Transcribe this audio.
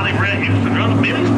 Johnny Brett Houston running. Billy